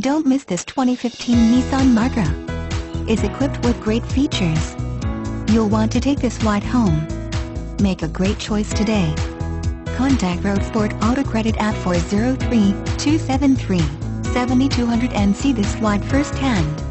Don't miss this 2015 Nissan Micra. It's equipped with great features. You'll want to take this ride home. Make a great choice today. Contact RoadSport Auto Credit at 403-273-7200 and see this ride firsthand.